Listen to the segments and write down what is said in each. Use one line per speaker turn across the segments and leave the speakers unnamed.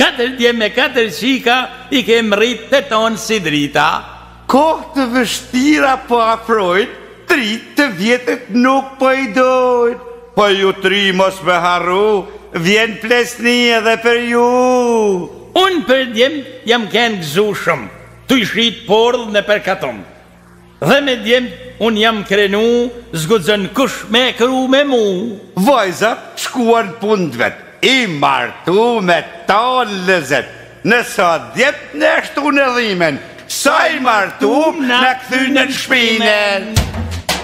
Katër djem me katër qika i kem rrit të tonë si drita.
Kohë të vështira po afrojnë, t'ri të vjetër nuk po i dojnë. Po ju tri mos me harru, vjen pleqni edhe për ju.
Unë për djem jam ken gëzu shumë, tuj shit pordhë nëper katum. Dhe me djem un jam krenu s'guxon kush me kru me mu.
Vajzat shkuan n'punë t'vet i martu me ta lezet ndërsa djemt na shtun dhimen sa i martu na kthyen shpinen.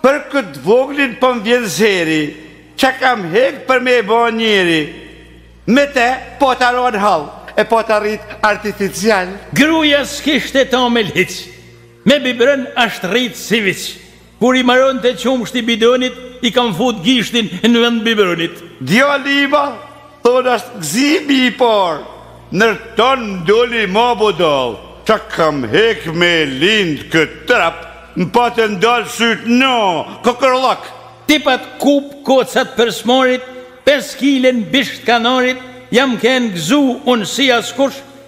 Për
këtë voglin po më vjen zeri, që kam hek për me e ba njeri, me te po t'harrohen hall, e po ta rrit artificial.
Gruja s'kishte tamël hiç, me biberon ashtë rrit si viq, Kur i maronte qumshti bidonit i kam fut gishtin në vend biberonit.
Djali i madh thonë asht gzimi i parë nër tonë doli ma budall. Ca kam hek me e lind kët trap m'patën dal syt no kokërllak.
Tipat kup koqet për s'marit pesë kile në bisht kanarit jam ken gzu un si askush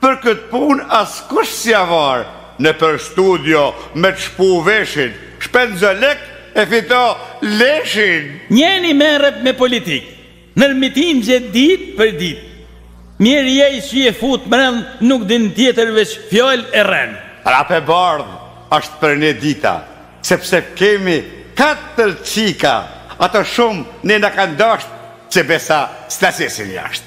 Për këtë
punë askush s'ja var nëpër studio me t'shpu veshin, shpenzo lek e fito leshin!
Njeni merret me politikë nër mitingje ditë për ditë, mjeri ai që e fut mrenë nuk din tjetër veç fjalë e rrenë.
Prap e bardhë është për ne dita, sepse kemi katër çika, ato shumë ne na kanë dashtë, që besa
s'na qesin jashtë.